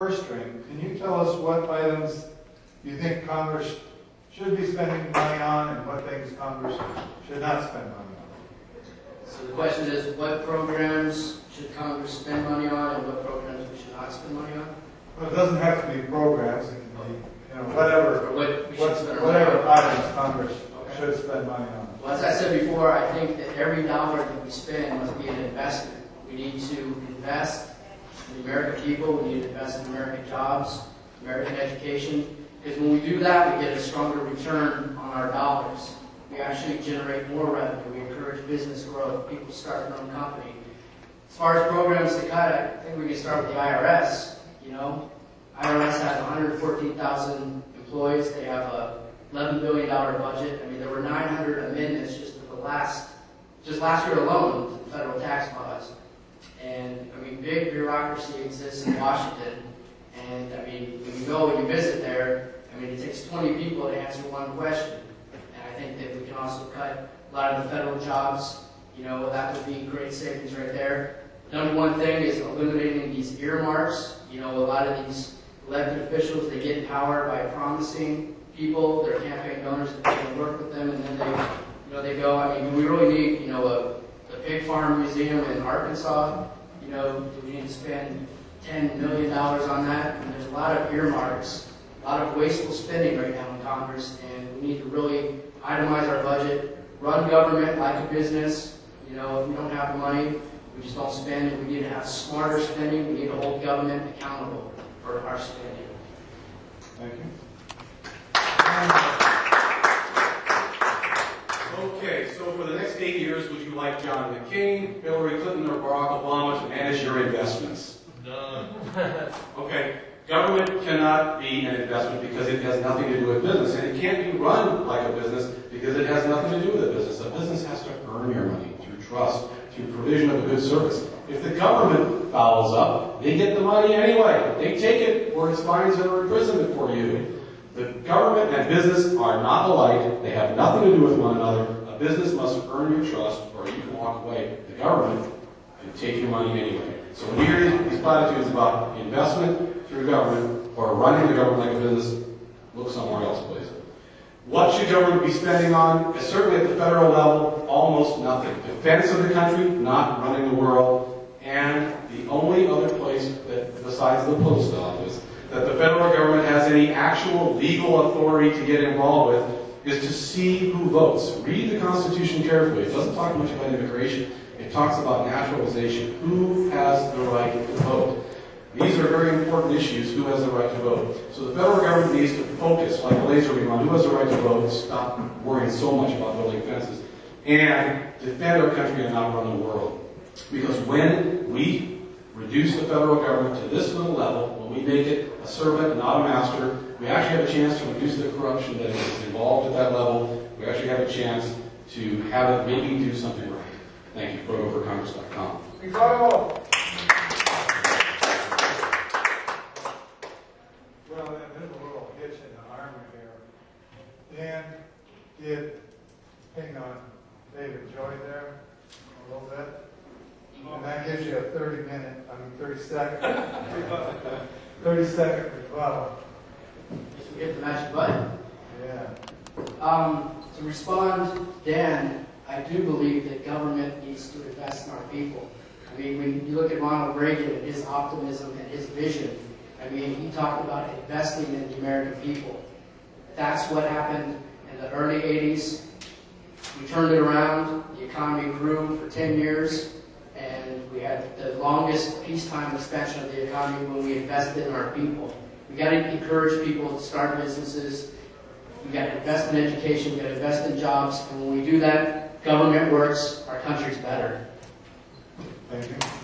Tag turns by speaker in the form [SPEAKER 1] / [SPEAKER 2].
[SPEAKER 1] purse string, can you tell us what items you think Congress should be spending money on and what things Congress should not spend money on?
[SPEAKER 2] So the question is, what programs should Congress spend money on and what programs we should not spend money on?
[SPEAKER 1] Well, it doesn't have to be programs, it can be, you know, whatever,
[SPEAKER 2] what
[SPEAKER 1] what-
[SPEAKER 2] spend our money
[SPEAKER 1] whatever items Congress
[SPEAKER 2] Okay.
[SPEAKER 1] should spend money on.
[SPEAKER 2] Well, as I said before, I think that every dollar that we spend must be an investment. We need to invest in the American people, we need to invest in American jobs, American education, because when we do that, we get a stronger return on our dollars. We actually generate more revenue, we encourage business growth, people start their own company. As far as programs to cut, I think we can start with the IRS, you know? IRS has 114,000 employees, they have a $11 billion budget. I mean, there were 900 amendments just the last, just last year alone to the federal tax laws. And, I mean, big bureaucracy exists in Washington. And, I mean, when you go and you visit there, I mean, it takes 20 people to answer one question. And I think that we can also cut a lot of the federal jobs. You know, that would be great savings right there. Number one thing is eliminating these earmarks. You know, a lot of these elected officials, they get power by promising people, their campaign donors, that going to work with them, and then they, you know, they go. I mean, we really need, you know, a, a pig farm museum in Arkansas. You know, do we need to spend ten million dollars on that? And there's a lot of earmarks, a lot of wasteful spending right now in Congress, and we need to really itemize our budget, run government like a business. You know, if we don't have the money, we just don't spend it. We need to have smarter spending. We need to hold government accountable for our spending.
[SPEAKER 1] Thank you.
[SPEAKER 3] Okay, so for the next eight years, would you like John McCain, Hillary Clinton, or Barack Obama to manage your investments?
[SPEAKER 4] None.
[SPEAKER 3] Okay, government cannot be an investment because it has nothing to do with business, and it can't be run like a business because it has nothing to do with a business. A business has to earn your money through trust, through provision of a good service. If the government fouls up, they get the money anyway. They take it, or it's fines or imprisonment for you. The government and business are not alike. They have nothing to do with one another. Business must earn your trust, or you can walk away. The government can take your money anyway. So when you hear these platitudes about investment through government or running the government like a business, look somewhere else, please. What should government be spending on? Certainly at the federal level, almost nothing. Defense of the country, not running the world, and the only other place that, besides the post office, that the federal government has any actual legal authority to get involved with is to see who votes. Read the Constitution carefully. It doesn't talk much about immigration. It talks about naturalization. Who has the right to vote? These are very important issues. Who has the right to vote? So the federal government needs to focus, like a laser beam, on who has the right to vote, stop worrying so much about building fences, and defend our country and not run the world. Because when we reduce the federal government to this little level, when we make it a servant and not a master, we actually have a chance to reduce the corruption that is involved at that level. We actually have a chance to have it maybe do something right. Thank you. PhotoForCongress.com.
[SPEAKER 1] Ricardo! Well, there's a little hitch in the armor here. Dan did ping on David Joy there a little bit. And that gives you a thirty minute, I mean, thirty second, thirty second rebuttal.
[SPEAKER 2] We get the magic button.
[SPEAKER 1] Yeah.
[SPEAKER 2] Um, to respond, Dan, I do believe that government needs to invest in our people. I mean, when you look at Ronald Reagan and his optimism and his vision, I mean, he talked about investing in the American people. That's what happened in the early 80s. We turned it around. The economy grew for 10 years, and we had the longest peacetime expansion of the economy when we invested in our people. We got to encourage people to start businesses. We got to invest in education. We got to invest in jobs. And when we do that, government works. Our country's better.
[SPEAKER 1] Thank you.